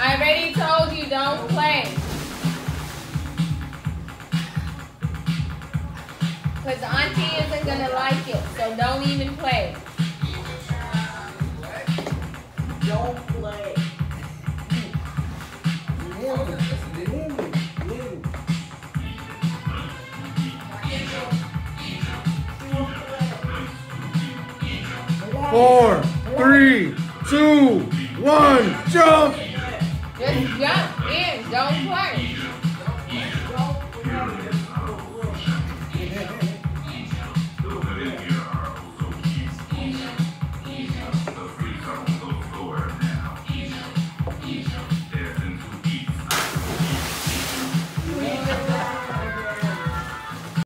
I already told you don't play. Because Auntie isn't going to like it, so don't even play. Don't play. Four, three, two, one, jump! Just jump in, don't play.